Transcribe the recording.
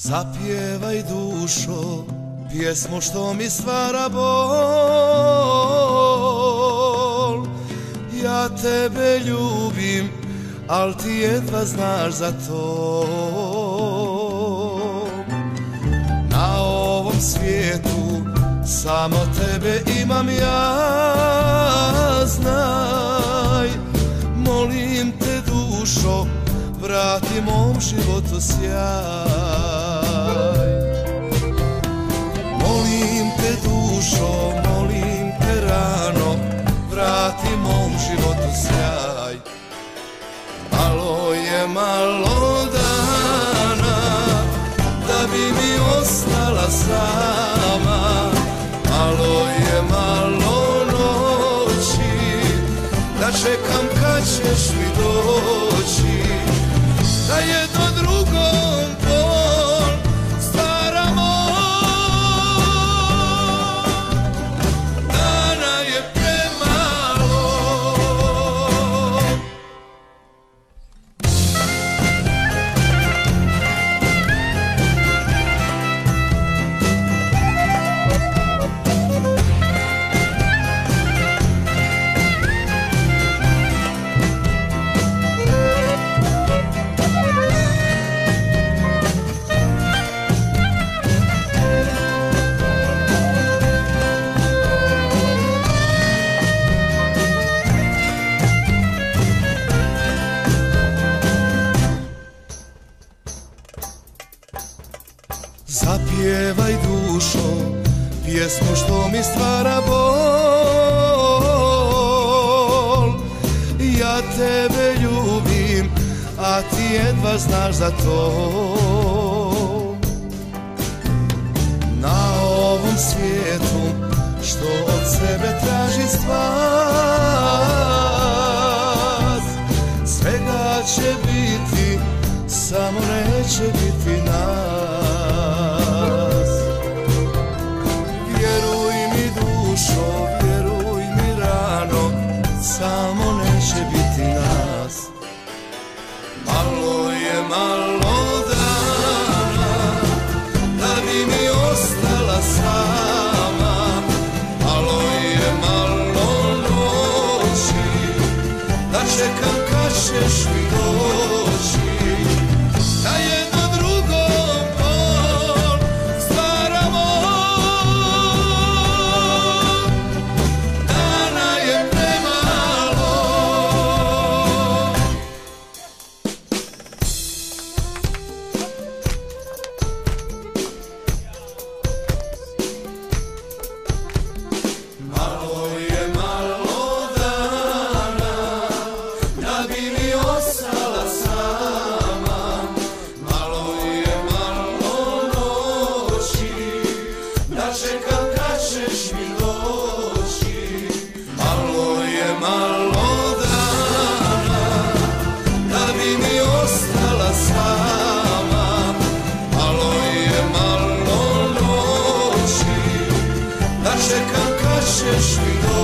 Zapjevaj dušo pjesmu što mi stvara bol. Ja tebe ljubim, al ti jedva znaš za to. Na ovom svijetu samo tebe imam ja Znaj, molim te dušo, vrati mom životu sjaj Te dušo, molim te rano, vrati mom životu sjaj. Malo je malo dana, da bi mi ostala sama. Malo je malo noći, da čekam kad ćeš mi Zapjevaj dušo pjesmu što mi stvara bol. Ja tebe ljubim, a ti jedva znaš za to. Na ovom svijetu što od sebe traži spas samo neće biti nas Malo je malo noći